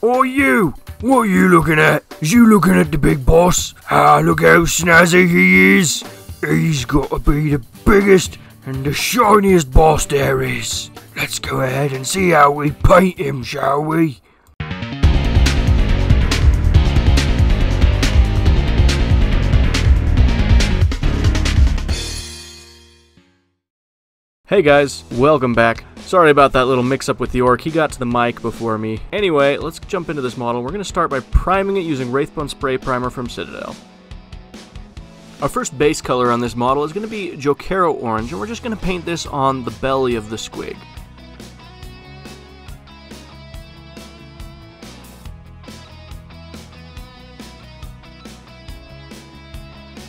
Or you? What are you looking at? Is you looking at the big boss? Ah, look how snazzy he is. He's got to be the biggest and the shiniest boss there is. Let's go ahead and see how we paint him, shall we? Hey guys, welcome back. Sorry about that little mix-up with the orc, he got to the mic before me. Anyway, let's jump into this model. We're going to start by priming it using Wraithbone Spray Primer from Citadel. Our first base color on this model is going to be Jokaero Orange, and we're just going to paint this on the belly of the squig.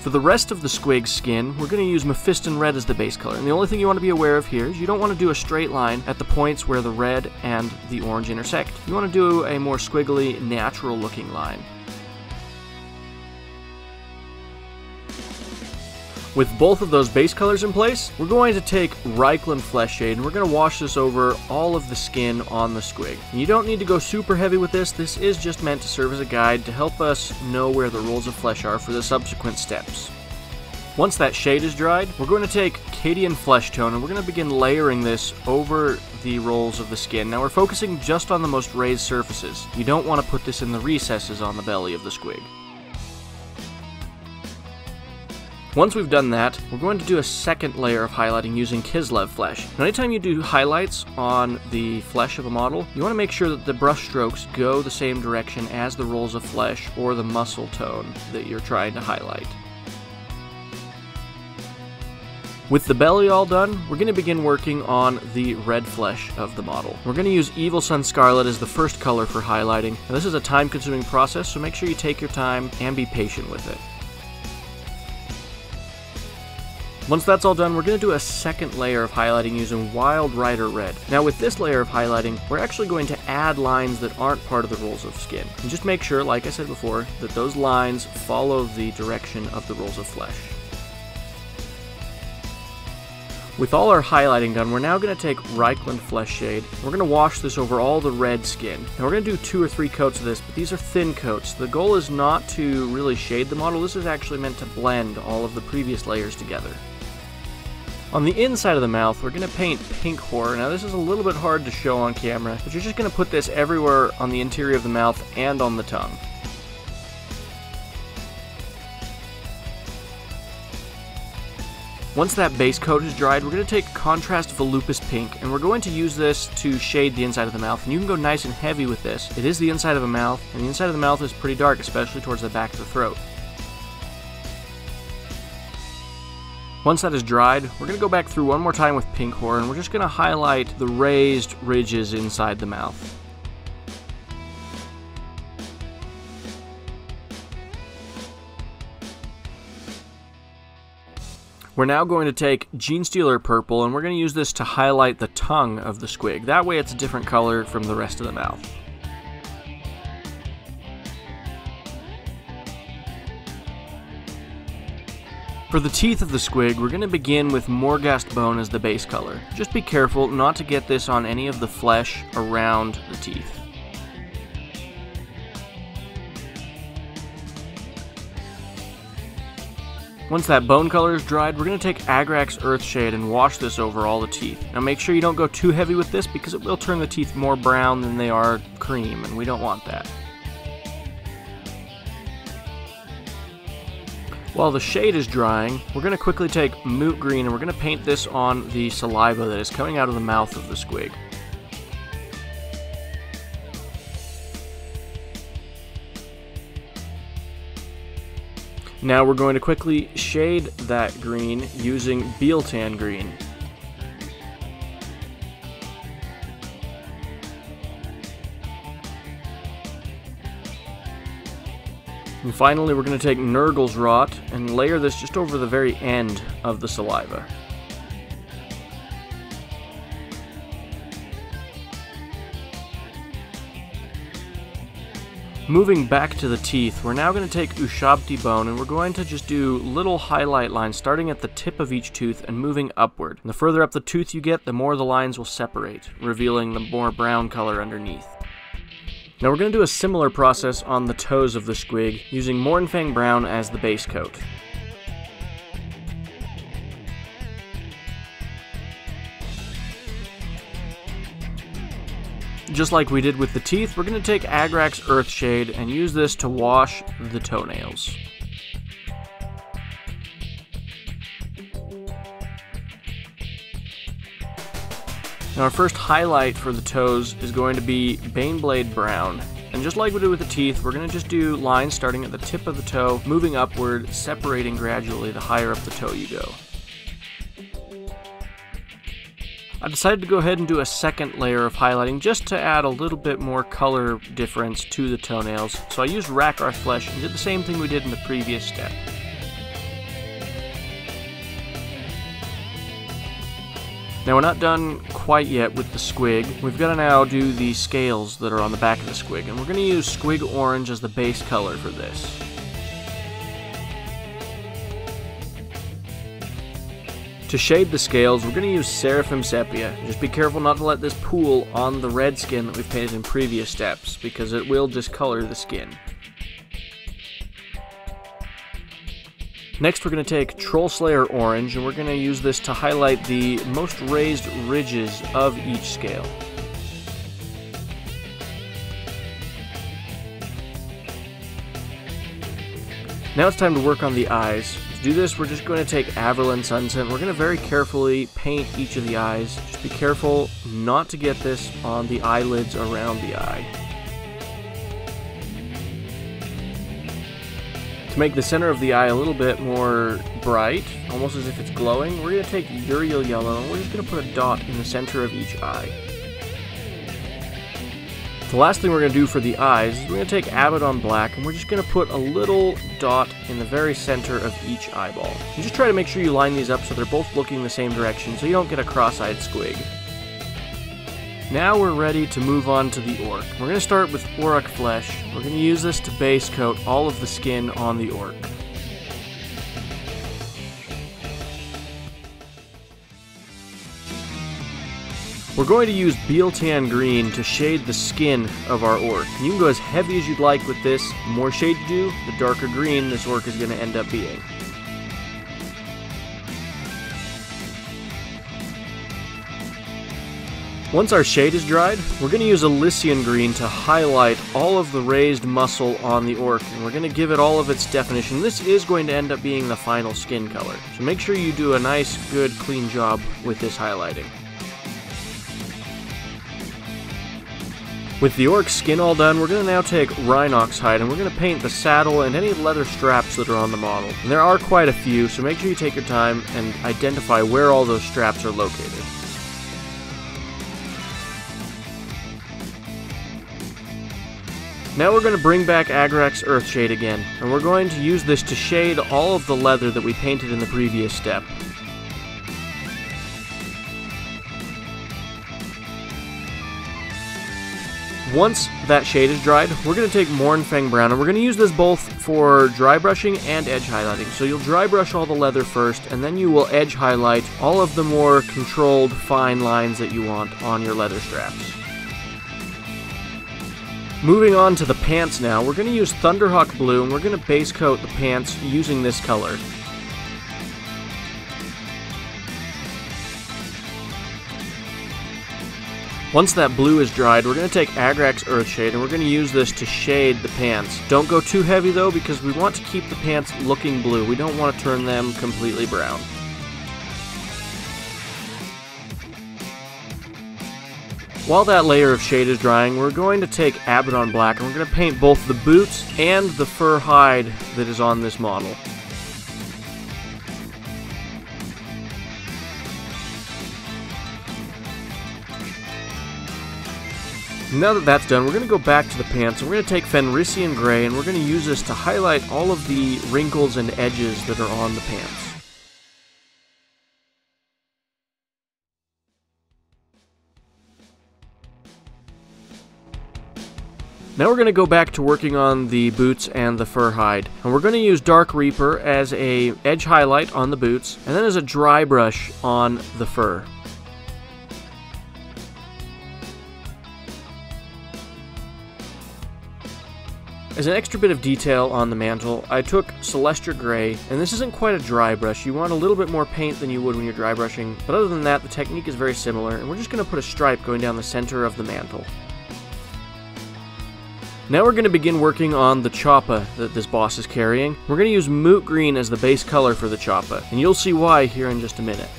For the rest of the squig's skin, we're going to use Mephiston Red as the base color. And the only thing you want to be aware of here is you don't want to do a straight line at the points where the red and the orange intersect. You want to do a more squiggly, natural looking line. With both of those base colors in place, we're going to take Reikland Flesh Shade and we're going to wash this over all of the skin on the squig. You don't need to go super heavy with this, this is just meant to serve as a guide to help us know where the rolls of flesh are for the subsequent steps. Once that shade is dried, we're going to take Cadian Flesh Tone and we're going to begin layering this over the rolls of the skin. Now we're focusing just on the most raised surfaces. You don't want to put this in the recesses on the belly of the squig. Once we've done that, we're going to do a second layer of highlighting using Kislev flesh. Now, anytime you do highlights on the flesh of a model, you want to make sure that the brush strokes go the same direction as the rolls of flesh or the muscle tone that you're trying to highlight. With the belly all done, we're going to begin working on the red flesh of the model. We're going to use Evil Sunz Scarlet as the first color for highlighting. Now, this is a time-consuming process, so make sure you take your time and be patient with it. Once that's all done, we're going to do a second layer of highlighting using Wild Rider Red. Now with this layer of highlighting, we're actually going to add lines that aren't part of the rolls of skin. And just make sure, like I said before, that those lines follow the direction of the rolls of flesh. With all our highlighting done, we're now going to take Reikland Flesh Shade. We're going to wash this over all the red skin. And we're going to do two or three coats of this, but these are thin coats. The goal is not to really shade the model, this is actually meant to blend all of the previous layers together. On the inside of the mouth, we're going to paint Pink Horror. Now this is a little bit hard to show on camera, but you're just going to put this everywhere on the interior of the mouth and on the tongue. Once that base coat is dried, we're going to take Contrast Volupus Pink, and we're going to use this to shade the inside of the mouth. And you can go nice and heavy with this. It is the inside of a mouth, and the inside of the mouth is pretty dark, especially towards the back of the throat. Once that is dried, we're going to go back through one more time with Pink Horror. we're just going to highlight the raised ridges inside the mouth. We're now going to take Genestealer Purple and we're going to use this to highlight the tongue of the squig. That way it's a different color from the rest of the mouth. For the teeth of the squig, we're going to begin with Morghast Bone as the base color. Just be careful not to get this on any of the flesh around the teeth. Once that bone color is dried, we're going to take Agrax Earthshade and wash this over all the teeth. Now make sure you don't go too heavy with this because it will turn the teeth more brown than they are cream, and we don't want that. While the shade is drying, we're going to quickly take Moot Green and we're going to paint this on the saliva that is coming out of the mouth of the squig. Now we're going to quickly shade that green using Biel-Tan Green. And finally, we're going to take Nurgle's Rot and layer this just over the very end of the saliva. Moving back to the teeth, we're now going to take Ushabti bone and we're going to just do little highlight lines starting at the tip of each tooth and moving upward. And the further up the tooth you get, the more the lines will separate, revealing the more brown color underneath. Now we're going to do a similar process on the toes of the squig, using Mournfang Brown as the base coat. Just like we did with the teeth, we're going to take Agrax Earthshade and use this to wash the toenails. Now our first highlight for the toes is going to be Baneblade Brown. And just like we did with the teeth, we're going to just do lines starting at the tip of the toe, moving upward, separating gradually the higher up the toe you go. I decided to go ahead and do a second layer of highlighting just to add a little bit more color difference to the toenails. So I used Rack Rakarth Flesh and did the same thing we did in the previous step. Now we're not done quite yet with the squig. We've got to now do the scales that are on the back of the squig, and we're going to use squig orange as the base color for this. To shade the scales, we're going to use Seraphim Sepia. Just be careful not to let this pool on the red skin that we've painted in previous steps, because it will discolor the skin. Next we're going to take Troll Slayer Orange and we're going to use this to highlight the most raised ridges of each scale. Now it's time to work on the eyes. To do this, we're just going to take Averland Sunset. We're going to very carefully paint each of the eyes. Just be careful not to get this on the eyelids around the eye. Make the center of the eye a little bit more bright, almost as if it's glowing, we're going to take Yriel Yellow and we're just going to put a dot in the center of each eye. The last thing we're going to do for the eyes is we're going to take Abaddon Black and we're just going to put a little dot in the very center of each eyeball. You just try to make sure you line these up so they're both looking the same direction so you don't get a cross-eyed squig. Now we're ready to move on to the orc. We're going to start with Orruk Flesh. We're going to use this to base coat all of the skin on the orc. We're going to use Biel-Tan Green to shade the skin of our orc. You can go as heavy as you'd like with this. The more shade you do, the darker green this orc is going to end up being. Once our shade is dried, we're going to use Elysian Green to highlight all of the raised muscle on the orc, and we're going to give it all of its definition. This is going to end up being the final skin color, so make sure you do a nice, good, clean job with this highlighting. With the orc's skin all done, we're going to now take Rhinox hide and we're going to paint the saddle and any leather straps that are on the model. And there are quite a few, so make sure you take your time and identify where all those straps are located. Now we're going to bring back Agrax Earthshade again, and we're going to use this to shade all of the leather that we painted in the previous step. Once that shade is dried, we're going to take Mournfang Brown, and we're going to use this both for dry brushing and edge highlighting. So you'll dry brush all the leather first, and then you will edge highlight all of the more controlled, fine lines that you want on your leather straps. Moving on to the pants now, we're going to use Thunderhawk Blue and we're going to base coat the pants using this color. Once that blue is dried, we're going to take Agrax Earthshade and we're going to use this to shade the pants. Don't go too heavy though because we want to keep the pants looking blue. We don't want to turn them completely brown. While that layer of shade is drying, we're going to take Abaddon Black and we're going to paint both the boots and the fur hide that is on this model. Now that that's done, we're going to go back to the pants and we're going to take Fenrisian Grey and we're going to use this to highlight all of the wrinkles and edges that are on the pants. Now we're going to go back to working on the boots and the fur hide. And we're going to use Dark Reaper as a edge highlight on the boots, and then as a dry brush on the fur. As an extra bit of detail on the mantle, I took Celestra Grey, and this isn't quite a dry brush. You want a little bit more paint than you would when you're dry brushing, but other than that, the technique is very similar, and we're just going to put a stripe going down the center of the mantle. Now we're going to begin working on the choppa that this boss is carrying. We're going to use Moot Green as the base color for the choppa, and you'll see why here in just a minute.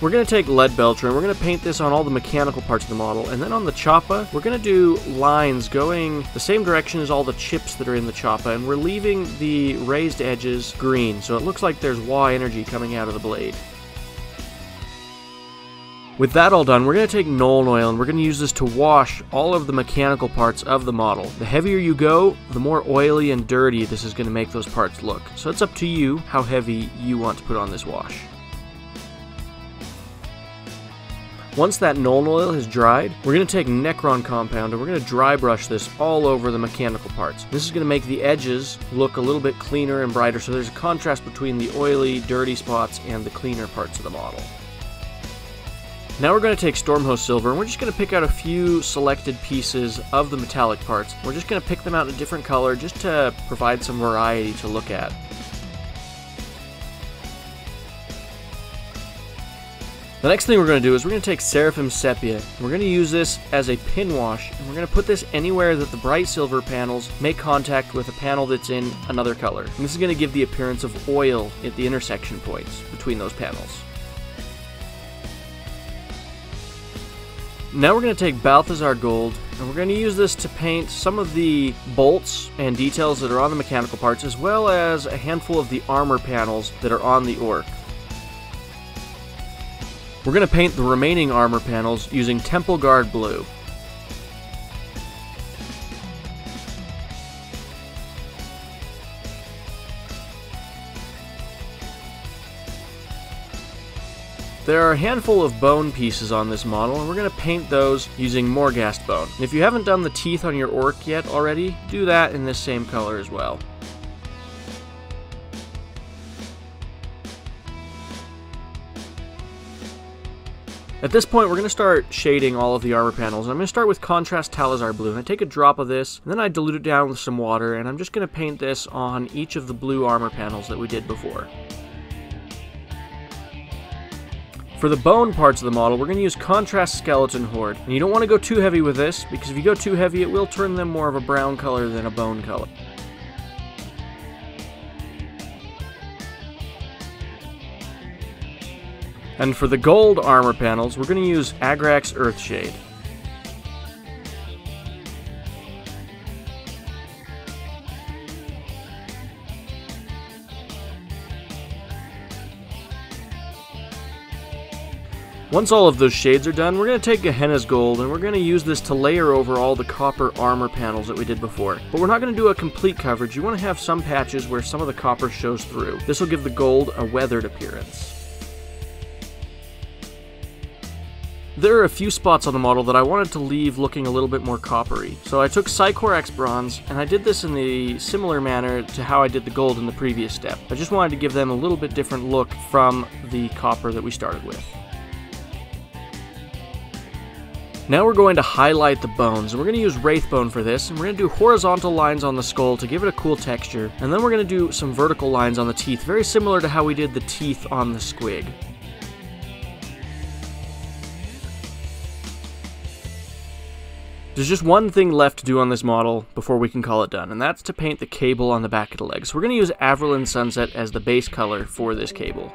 We're going to take Leadbelcher and we're going to paint this on all the mechanical parts of the model. And then on the Choppa, we're going to do lines going the same direction as all the chips that are in the Choppa. And we're leaving the raised edges green, so it looks like there's Y energy coming out of the blade. With that all done, we're going to take Nuln Oil and we're going to use this to wash all of the mechanical parts of the model. The heavier you go, the more oily and dirty this is going to make those parts look. So it's up to you how heavy you want to put on this wash. Once that Nuln oil has dried, we're going to take Necron compound and we're going to dry brush this all over the mechanical parts. This is going to make the edges look a little bit cleaner and brighter so there's a contrast between the oily, dirty spots and the cleaner parts of the model. Now we're going to take Stormhost Silver and we're just going to pick out a few selected pieces of the metallic parts. We're just going to pick them out in a different color just to provide some variety to look at. The next thing we're going to do is we're going to take Seraphim Sepia. We're going to use this as a pin wash, and we're going to put this anywhere that the bright silver panels make contact with a panel that's in another color. And this is going to give the appearance of oil at the intersection points between those panels. Now we're going to take Balthasar Gold, and we're going to use this to paint some of the bolts and details that are on the mechanical parts, as well as a handful of the armor panels that are on the Orc. We're going to paint the remaining armor panels using Temple Guard Blue. There are a handful of bone pieces on this model, and we're going to paint those using Morghast bone. If you haven't done the teeth on your orc yet already, do that in this same color as well. At this point, we're going to start shading all of the armor panels. I'm going to start with Contrast Talassar Blue, and I take a drop of this, and then I dilute it down with some water, and I'm just going to paint this on each of the blue armor panels that we did before. For the bone parts of the model, we're going to use Contrast Skeleton Horde. And you don't want to go too heavy with this, because if you go too heavy, it will turn them more of a brown color than a bone color. And for the gold armor panels, we're going to use Agrax Earthshade. Once all of those shades are done, we're going to take Gehenna's Gold and we're going to use this to layer over all the copper armor panels that we did before. But we're not going to do a complete coverage, you want to have some patches where some of the copper shows through. This will give the gold a weathered appearance. There are a few spots on the model that I wanted to leave looking a little bit more coppery. So I took Sycorax Bronze, and I did this in the similar manner to how I did the gold in the previous step. I just wanted to give them a little bit different look from the copper that we started with. Now we're going to highlight the bones, and we're going to use Wraithbone for this, and we're going to do horizontal lines on the skull to give it a cool texture, and then we're going to do some vertical lines on the teeth, very similar to how we did the teeth on the squig. There's just one thing left to do on this model before we can call it done, and that's to paint the cable on the back of the leg. So we're going to use Averland Sunset as the base color for this cable.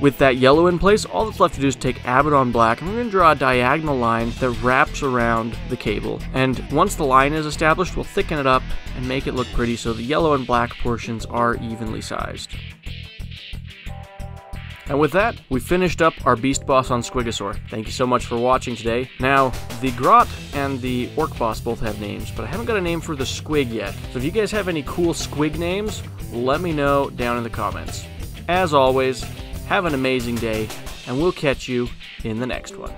With that yellow in place, all that's left to do is take Abaddon Black, and we're going to draw a diagonal line that wraps around the cable. And once the line is established, we'll thicken it up and make it look pretty so the yellow and black portions are evenly sized. And with that, we finished up our Beast Boss on Squigosaur. Thank you so much for watching today. Now, the Grot and the Orc Boss both have names, but I haven't got a name for the Squig yet. So if you guys have any cool Squig names, let me know down in the comments. As always, have an amazing day, and we'll catch you in the next one.